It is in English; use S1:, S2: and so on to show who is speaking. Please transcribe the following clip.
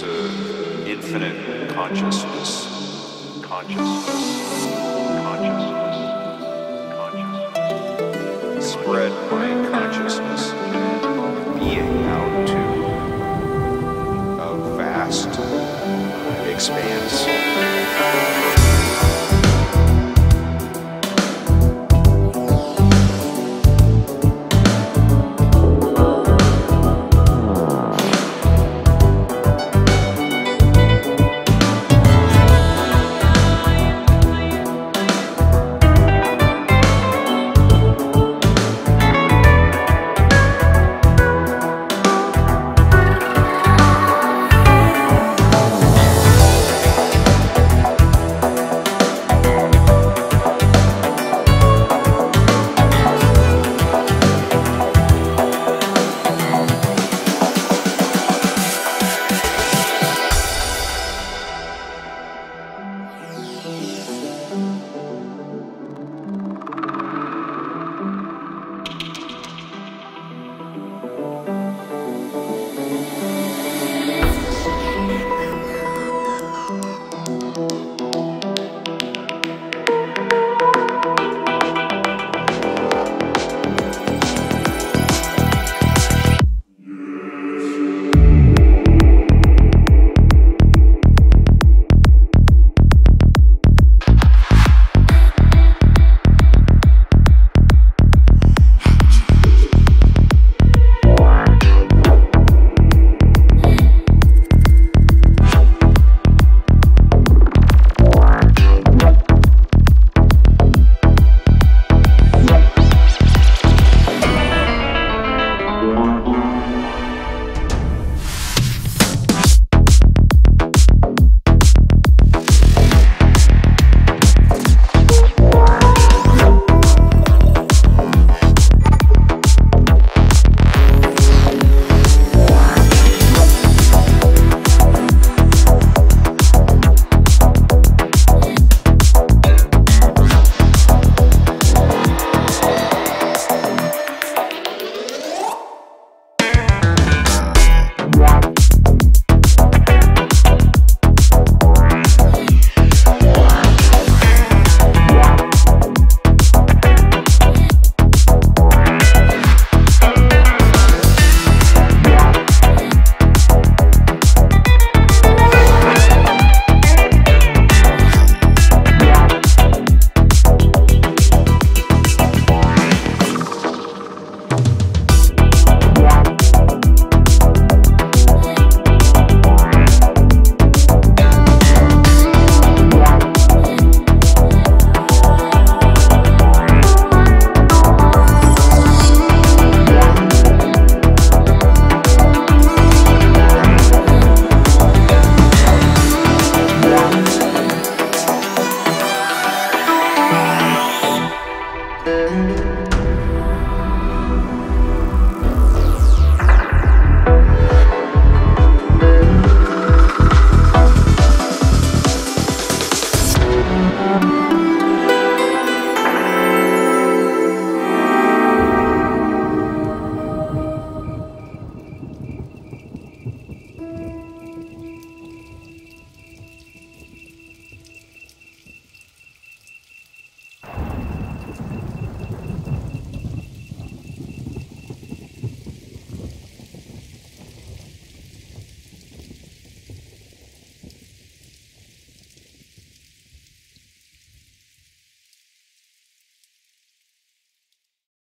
S1: consciousness, consciousness, consciousness, consciousness. Spread my consciousness, being out to a vast expanse.